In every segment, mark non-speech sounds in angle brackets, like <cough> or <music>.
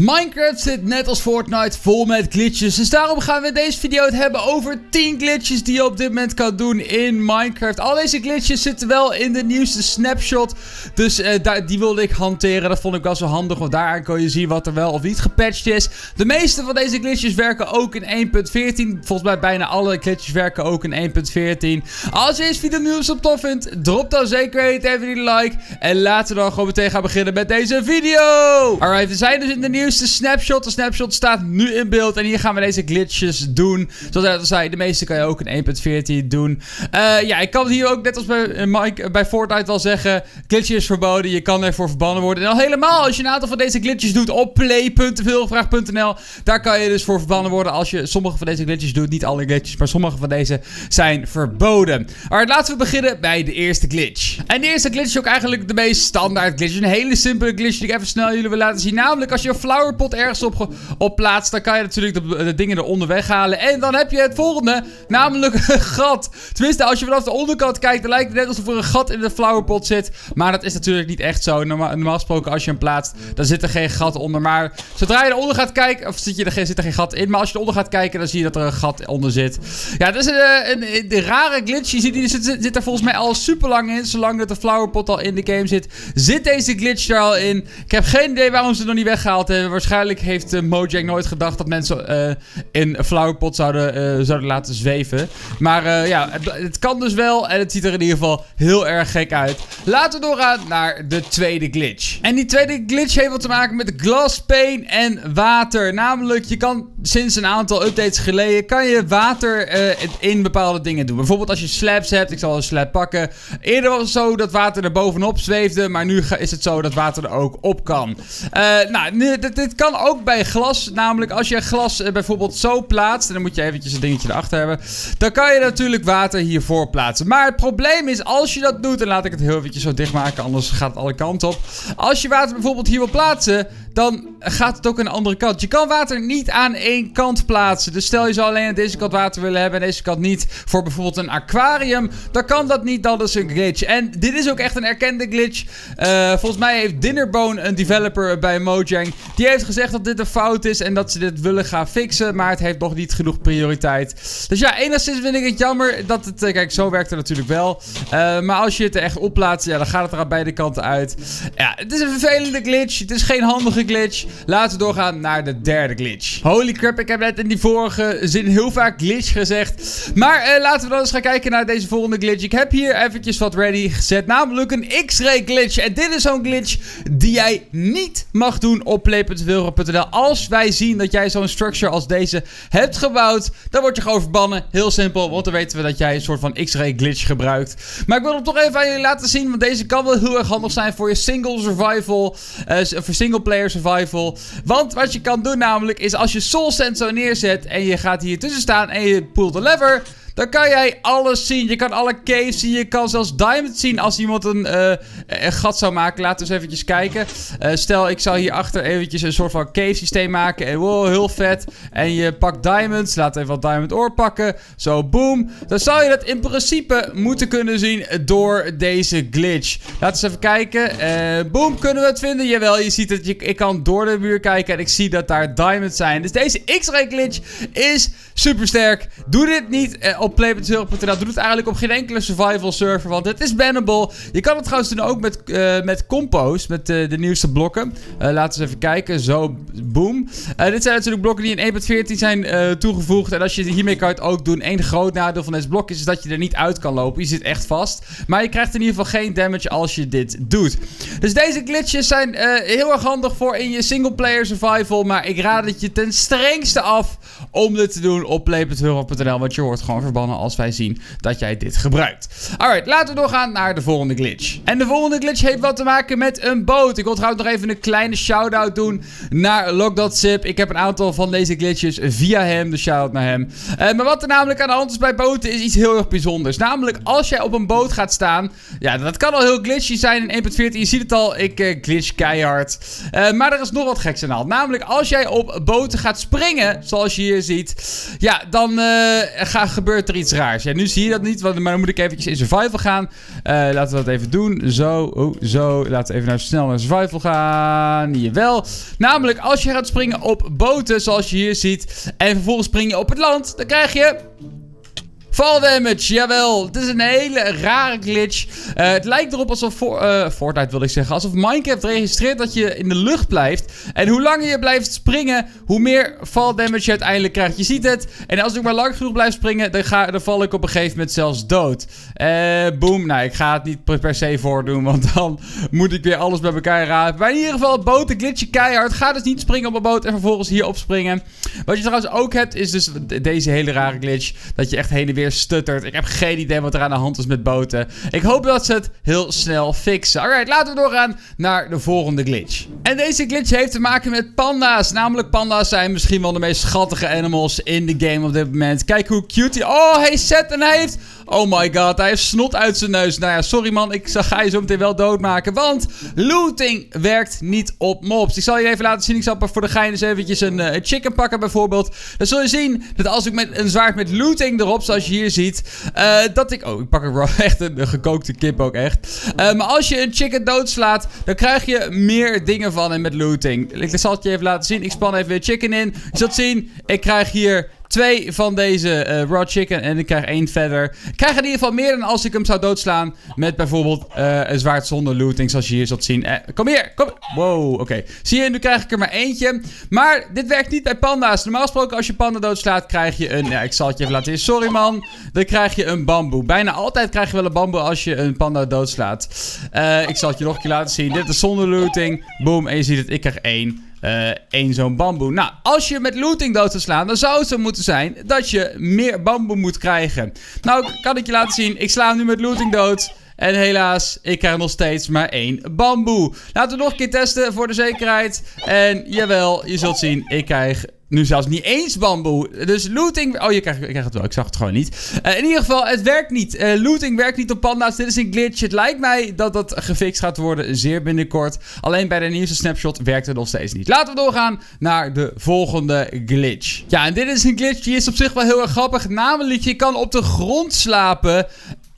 Minecraft zit net als Fortnite vol met glitches. Dus daarom gaan we in deze video het hebben over 10 glitches die je op dit moment kan doen in Minecraft. Al deze glitches zitten wel in de nieuwste snapshot. Dus daar, die wilde ik hanteren. Dat vond ik wel zo handig. Want daaraan kan je zien wat er wel of niet gepatcht is. De meeste van deze glitches werken ook in 1.14. Volgens mij bijna alle glitches werken ook in 1.14. Als je deze video nieuws op tof vindt, drop dan zeker even die like. En laten we dan gewoon meteen gaan beginnen met deze video. Alright, we zijn dus in de de snapshot. De snapshot staat nu in beeld. En hier gaan we deze glitches doen. Zoals ik al zei, de meeste kan je ook in 1.14 doen. Uh, ja, ik kan hier ook net als bij, eh, Mike, bij Fortnite wel zeggen... Glitches is verboden, je kan ervoor verbannen worden. En al helemaal als je een aantal van deze glitches doet op play.veelvraag.nl... Daar kan je dus voor verbannen worden als je sommige van deze glitches doet. Niet alle glitches, maar sommige van deze zijn verboden. Alright, laten we beginnen bij de eerste glitch. En de eerste glitch is ook eigenlijk de meest standaard glitch. Een hele simpele glitch die ik even snel jullie wil laten zien. Namelijk als je een flowerpot ergens op, op plaatst, dan kan je natuurlijk de, dingen eronder weghalen. En dan heb je het volgende, namelijk <laughs> een gat. Tenminste, als je vanaf de onderkant kijkt, dan lijkt het net alsof er een gat in de flowerpot zit. Maar dat is natuurlijk niet echt zo. Normaal, gesproken, als je hem plaatst, dan zit er geen gat onder. Maar zodra je eronder gaat kijken, of zit, je er, zit er geen gat in. Maar als je eronder gaat kijken, dan zie je dat er een gat onder zit. Ja, dat is een, een, rare glitch. Je ziet, die zit, zit, er volgens mij al super lang in. Zolang dat de flowerpot al in de game zit, zit deze glitch er al in. Ik heb geen idee waarom ze het nog niet weggehaald hebben waarschijnlijk heeft uh, Mojang nooit gedacht dat mensen uh, in een flowerpot zouden, zouden laten zweven. Maar ja, het, kan dus wel en het ziet er in ieder geval heel erg gek uit. Laten we doorgaan naar de tweede glitch. En die tweede glitch heeft wat te maken met glass pane en water. Namelijk, je kan sinds een aantal updates geleden, kan je water in bepaalde dingen doen. Bijvoorbeeld als je slabs hebt, ik zal een slab pakken. Eerder was het zo dat water er bovenop zweefde, maar nu is het zo dat water er ook op kan. nou, nu, dit kan ook bij glas. Namelijk als je glas eh, bijvoorbeeld zo plaatst. En dan moet je eventjes een dingetje erachter hebben. Dan kan je natuurlijk water hiervoor plaatsen. Maar het probleem is als je dat doet. En laat ik het heel eventjes zo dicht maken. Anders gaat het alle kanten op. Als je water bijvoorbeeld hier wil plaatsen dan gaat het ook de andere kant. Je kan water niet aan één kant plaatsen. Dus stel je zou alleen aan deze kant water willen hebben en deze kant niet voor bijvoorbeeld een aquarium, dan kan dat niet, dat is een glitch. En dit is ook echt een erkende glitch. Uh, volgens mij heeft Dinnerbone, een developer bij Mojang, die heeft gezegd dat dit een fout is en dat ze dit willen gaan fixen, maar het heeft nog niet genoeg prioriteit. Dus ja, enigszins vind ik het jammer dat het, eh, kijk, zo werkt het natuurlijk wel. Uh, maar als je het er echt opplaatst, ja, dan gaat het er aan beide kanten uit. Ja, het is een vervelende glitch. Het is geen handige glitch. Laten we doorgaan naar de derde glitch. Holy crap, ik heb net in die vorige zin heel vaak glitch gezegd. Maar uh, laten we dan eens gaan kijken naar deze volgende glitch. Ik heb hier eventjes wat ready gezet. Namelijk een X-ray glitch. En dit is zo'n glitch die jij niet mag doen op play.wilro.nl. Als wij zien dat jij zo'n structure als deze hebt gebouwd, dan word je gewoon verbannen. Heel simpel, want dan weten we dat jij een soort van X-ray glitch gebruikt. Maar ik wil hem toch even aan jullie laten zien, want deze kan wel heel erg handig zijn voor je single survival, uh, voor single player survival. Want wat je kan doen namelijk is als je Soul zo neerzet en je gaat hier tussen staan en je pult de lever... Dan kan jij alles zien. Je kan alle caves zien. Je kan zelfs diamonds zien als iemand een, uh, een gat zou maken. Laten we eens eventjes kijken. Uh, stel, ik zou hierachter eventjes een soort van cave systeem maken. En wow, heel vet. En je pakt diamonds. Laat even wat diamond ore pakken. Zo, boom. Dan zou je dat in principe moeten kunnen zien door deze glitch. Laten we eens even kijken. Uh, boom, kunnen we het vinden? Jawel, je ziet. Je, ik kan door de muur kijken en ik zie dat daar diamonds zijn. Dus deze X-ray glitch is super sterk. Doe dit niet op play.0.nl doet het eigenlijk op geen enkele survival server, want het is bannable. Je kan het trouwens doen ook met, uh, met Compost, met uh, de nieuwste blokken. Uh, laten we even kijken. Zo, boom. dit zijn natuurlijk blokken die in 1.14 zijn toegevoegd. En als je hiermee kan het ook doen. Eén groot nadeel van deze blok is, dat je er niet uit kan lopen. Je zit echt vast. Maar je krijgt in ieder geval geen damage als je dit doet. Dus deze glitches zijn heel erg handig voor in je single player survival. Maar ik raad het je ten strengste af om dit te doen op play.nl. Want je hoort gewoon als wij zien dat jij dit gebruikt. Alright, laten we doorgaan naar de volgende glitch. En de volgende glitch heeft wat te maken met een boot. Ik wil trouwens nog even een kleine shout-out doen naar Lock.zip. Ik heb een aantal van deze glitches via hem, dus shout-out naar hem. Uh, maar wat er namelijk aan de hand is bij boten is iets heel erg bijzonders. Namelijk, als jij op een boot gaat staan, ja, dat kan al heel glitchy zijn in 1.14. Je ziet het al, ik uh, glitch keihard. Uh, maar er is nog wat geks aan de hand. Namelijk, als jij op boten gaat springen, zoals je hier ziet, ja, dan gaat gebeurt gebeurt er iets raars. Ja, nu zie je dat niet, maar dan moet ik eventjes in survival gaan. Uh, laten we dat even doen. Zo, oh, zo. Laten we even naar, snel naar survival gaan. Jawel. Namelijk, als je gaat springen op boten, zoals je hier ziet, en vervolgens spring je op het land, dan krijg je Fall damage, jawel. Het is een hele rare glitch. Uh, het lijkt erop alsof... Uh, Fortnite wil ik zeggen. Alsof Minecraft registreert dat je in de lucht blijft. En hoe langer je blijft springen, hoe meer fall damage je uiteindelijk krijgt. Je ziet het. En als ik maar lang genoeg blijf springen, dan, ga, dan val ik op een gegeven moment zelfs dood. Uh, boom. Nou, ik ga het niet per se voordoen, want dan moet ik weer alles bij elkaar rapen. Maar in ieder geval, boten glitchen keihard. Ga dus niet springen op een boot en vervolgens hier opspringen. Wat je trouwens ook hebt, is dus deze hele rare glitch. Dat je echt heen en weer stuttert. Ik heb geen idee wat er aan de hand is met boten. Ik hoop dat ze het heel snel fixen. Alright, laten we doorgaan naar de volgende glitch. En deze glitch heeft te maken met panda's. Namelijk panda's zijn misschien wel de meest schattige animals in de game op dit moment. Kijk hoe cute hij... Oh, hij zet en hij heeft... Oh my god, hij heeft snot uit zijn neus. Nou ja, sorry man, ik ga je zo meteen wel doodmaken. Want looting werkt niet op mobs. Ik zal je even laten zien. Ik zal voor de gein eens eventjes een, uh, chicken pakken bijvoorbeeld. Dan zul je zien dat als ik met een zwaard met looting erop, zoals je hier ziet, uh, dat ik... Oh, ik pak er <laughs> echt een, gekookte kip ook echt. Uh, maar als je een chicken doodslaat, dan krijg je meer dingen van en met looting. Ik zal het je even laten zien. Ik span even weer chicken in. Je zult zien, ik krijg hier twee van deze uh, raw chicken en ik krijg één verder. Ik krijg in ieder geval meer dan als ik hem zou doodslaan met bijvoorbeeld uh, een zwaard zonder looting, zoals je hier zult zien. Eh, kom hier, kom. Wow, oké. Zie je, nu krijg ik er maar eentje. Maar dit werkt niet bij panda's. Normaal gesproken, als je panda doodslaat, krijg je een... Ja, ik zal het je even laten zien. Sorry man. Dan krijg je een bamboe. Bijna altijd krijg je wel een bamboe als je een panda doodslaat. ik zal het je nog een keer laten zien. Dit is zonder looting. Boom, en je ziet het, ik krijg één uh, één zo'n bamboe. Nou, als je met looting dood te slaan, dan zou het zo moeten zijn dat je meer bamboe moet krijgen. Nou, kan ik je laten zien. Ik sla nu met looting dood. En helaas, ik krijg nog steeds maar één bamboe. Laten we nog een keer testen voor de zekerheid. En jawel, je zult zien, ik krijg nu zelfs niet eens bamboe. Dus looting... Oh, je krijgt, je krijgt het wel. Ik zag het gewoon niet. Uh, in ieder geval, het werkt niet. Uh, looting werkt niet op panda's. Dit is een glitch. Het lijkt mij dat dat gefixt gaat worden zeer binnenkort. Alleen bij de nieuwste snapshot werkt het nog steeds niet. Laten we doorgaan naar de volgende glitch. Ja, en dit is een glitch die is op zich wel heel erg grappig. Namelijk, je kan op de grond slapen.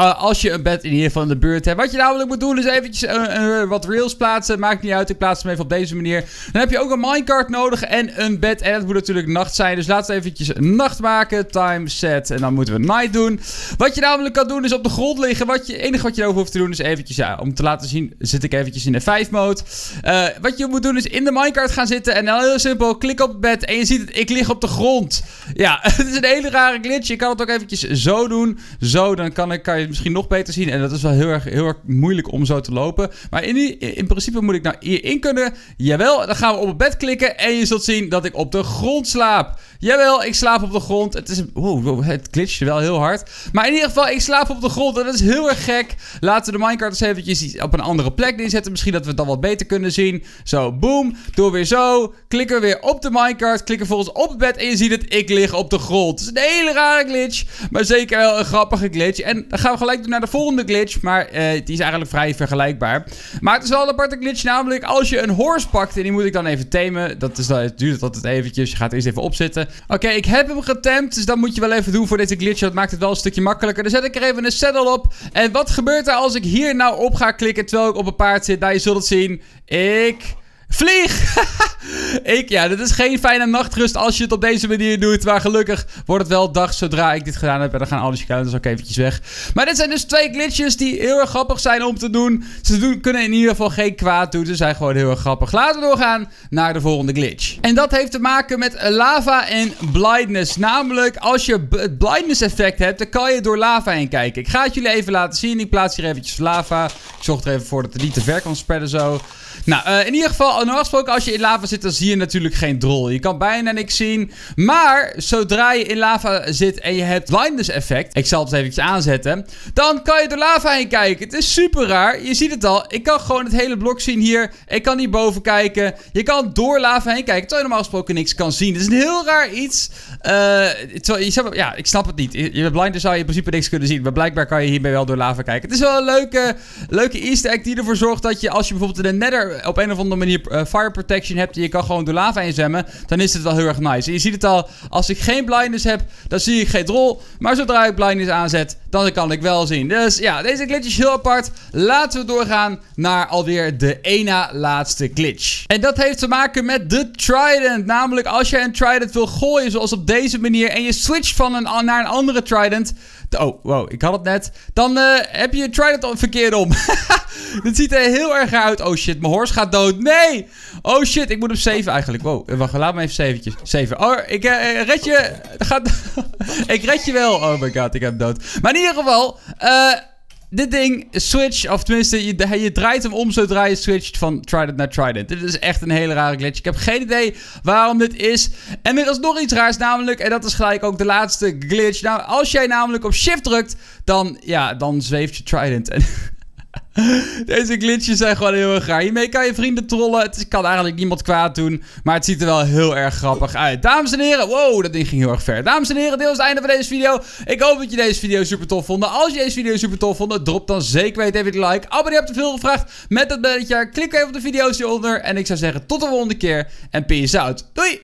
Uh, als je een bed in ieder geval in de buurt hebt. Wat je namelijk moet doen is eventjes uh, uh, wat rails plaatsen. Maakt niet uit, ik plaats hem even op deze manier. Dan heb je ook een minecart nodig en een bed. En het moet natuurlijk nacht zijn. Dus laten we eventjes nacht maken. Time set. En dan moeten we night doen. Wat je namelijk kan doen is op de grond liggen. Wat je, enige wat je erover hoeft te doen is eventjes... Ja, om te laten zien zit ik eventjes in de 5 mode. wat je moet doen is in de minecart gaan zitten. En dan heel simpel, klik op het bed. En je ziet het, ik lig op de grond. Ja, <laughs> het is een hele rare glitch. Je kan het ook eventjes zo doen. Zo, dan kan, ik, kan je misschien nog beter zien. En dat is wel heel erg, heel erg moeilijk om zo te lopen. Maar in, in principe moet ik nou hierin kunnen. Jawel, dan gaan we op het bed klikken. En je zult zien dat ik op de grond slaap. Jawel, ik slaap op de grond. Het, is, het glitcht wel heel hard. Maar in ieder geval, ik slaap op de grond. Dat is heel erg gek. Laten we de minecart eens eventjes op een andere plek neerzetten. Misschien dat we het dan wat beter kunnen zien. Zo, boom. Doe weer zo. Klikken we weer op de minecart. Klikken volgens op het bed. En je ziet het, ik lig op de grond. Het is een hele rare glitch. Maar zeker wel een grappige glitch. En dan gaan we gelijk doen naar de volgende glitch. Maar uh, die is eigenlijk vrij vergelijkbaar. Maar het is wel een aparte glitch. Namelijk als je een horse pakt. En die moet ik dan even tamen. Dat is, dat duurt altijd eventjes. Je gaat eerst even opzitten. Oké, ik heb hem getemd. Dus dat moet je wel even doen voor deze glitch. Dat maakt het wel een stukje makkelijker. Dan zet ik er even een saddle op. En wat gebeurt er als ik hier nou op ga klikken terwijl ik op een paard zit? Nou, je zult het zien. Ik Vlieg! <laughs> ik, ja, dit is geen fijne nachtrust als je het op deze manier doet. Maar gelukkig wordt het wel dag zodra ik dit gedaan heb. En dan gaan alle chicanes ook eventjes weg. Maar dit zijn dus twee glitches die heel erg grappig zijn om te doen. Ze doen, kunnen in ieder geval geen kwaad doen. Ze zijn gewoon heel erg grappig. Laten we doorgaan naar de volgende glitch. En dat heeft te maken met lava en blindness. Namelijk, als je het blindness effect hebt, dan kan je door lava heen kijken. Ik ga het jullie even laten zien. Ik plaats hier eventjes lava. Ik zorg er even voor dat het niet te ver kan spreiden zo. Nou, uh, in ieder geval, normaal gesproken als je in lava zit, dan zie je natuurlijk geen drol. Je kan bijna niks zien. Maar zodra je in lava zit en je hebt blindness effect, ik zal het even aanzetten, dan kan je door lava heen kijken. Het is super raar. Je ziet het al. Ik kan gewoon het hele blok zien hier. Ik kan hierboven kijken. Je kan door lava heen kijken, terwijl je normaal gesproken niks kan zien. Het is een heel raar iets. Je, ja, ik snap het niet. Je blindness zou je in principe niks kunnen zien. Maar blijkbaar kan je hierbij wel door lava kijken. Het is wel een leuke, leuke easter egg die ervoor zorgt dat je als je bijvoorbeeld in de nether op een of andere manier eh, fire protection hebt en je kan gewoon door lava inzemmen, dan is het wel heel erg nice. En je ziet het al, als ik geen blindness heb, dan zie ik geen drol. Maar zodra ik blindness aanzet, dan kan ik wel zien. Dus ja, deze glitch is heel apart. Laten we doorgaan naar alweer de ene laatste glitch. En dat heeft te maken met de Trident. Namelijk als je een Trident wil gooien zoals op deze manier en je switcht van een, naar een andere Trident... Oh, wow, ik had het net. Dan uh, heb je Trident verkeerd om. <laughs> Dit ziet er heel erg uit. Oh shit, mijn horse gaat dood. Nee! Oh shit, ik moet op 7 eigenlijk. Wow, wacht, laat me even 7. 7. Oh, ik uh, red je. Gaat... <laughs> ik red je wel. Oh my god, ik heb dood. Maar in ieder geval, uh, dit ding, switch, of tenminste, je, je, draait hem om zodra je switcht van Trident naar Trident. Dit is echt een hele rare glitch. Ik heb geen idee waarom dit is. En er is nog iets raars namelijk, en dat is gelijk ook de laatste glitch. Nou, als jij namelijk op shift drukt, dan, ja, dan zweeft je Trident. <laughs> En <laughs> Deze glitches zijn gewoon heel erg raar. Hiermee kan je vrienden trollen. Het kan eigenlijk niemand kwaad doen. Maar het ziet er wel heel erg grappig uit. Dames en heren. Wow, dat ding ging heel erg ver. Dames en heren, dit was het einde van deze video. Ik hoop dat je deze video super tof vond. Als je deze video super tof vond, drop dan zeker weten even een like. Abonneer op de veel gevraagd met dat belletje. Klik even op de video's hieronder. En ik zou zeggen tot de volgende keer. En peace out. Doei!